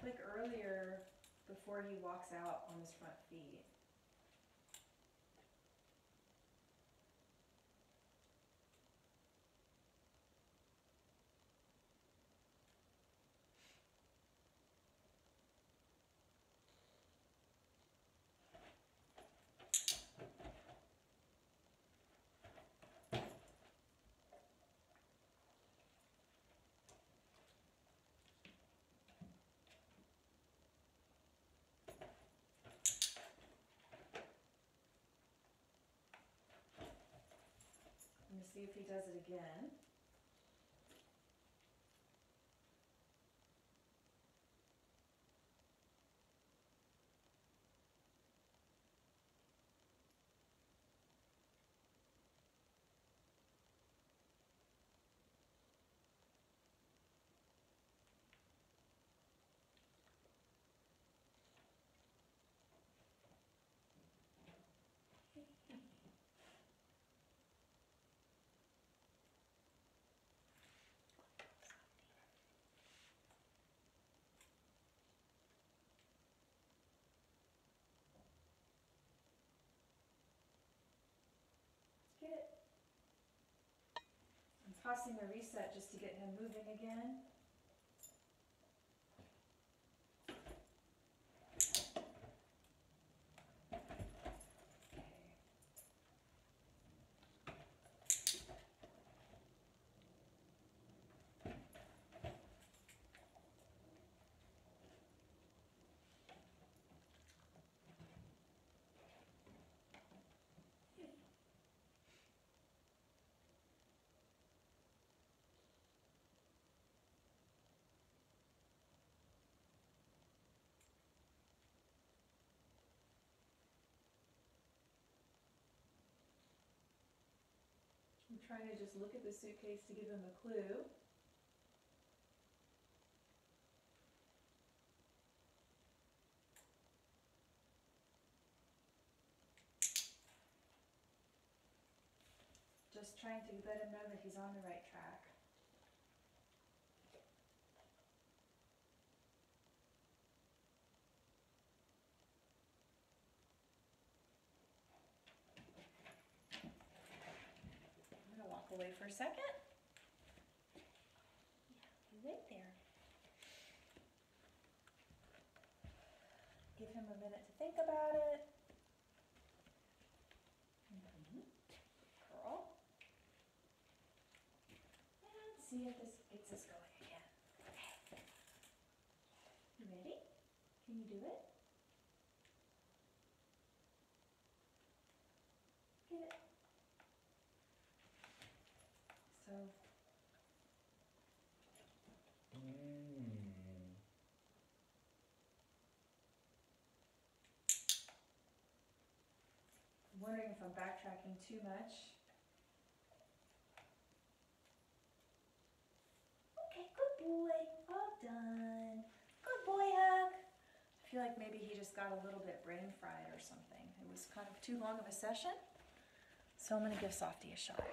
click earlier before he walks out on his front feet. See if he does it again. Get it. I'm tossing the reset just to get him moving again. Trying to just look at the suitcase to give him a clue. Just trying to let him know that he's on the right track. I'm gonna walk away for a second. Yeah, right there. Give him a minute to think about it. Mhm. Curl. And see if this gets us going again. Okay. You ready? Can you do it? Get it. So Mm. Wondering if I'm backtracking too much. Okay, good boy. All done. Good boy, Huck. I feel like maybe he just got a little bit brain fried or something. It was kind of too long of a session. So I'm going to give Softy a shot.